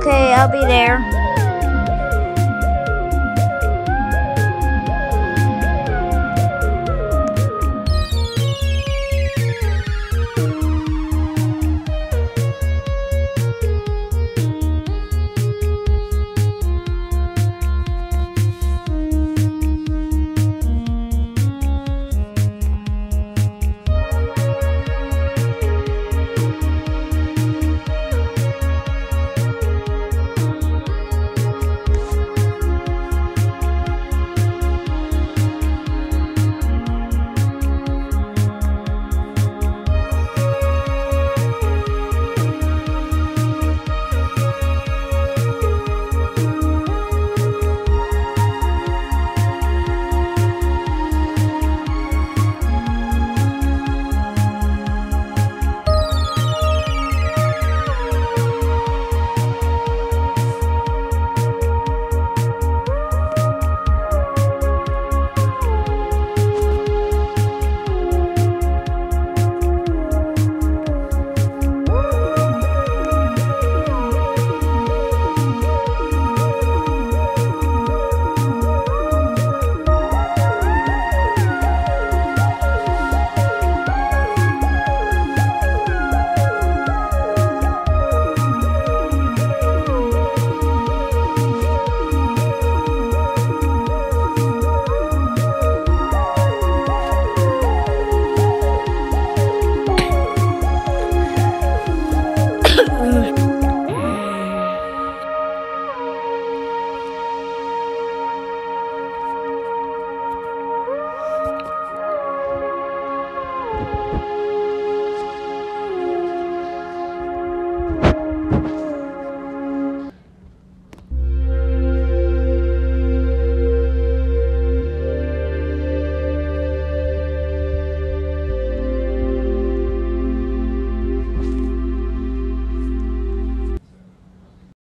Okay, I'll be there.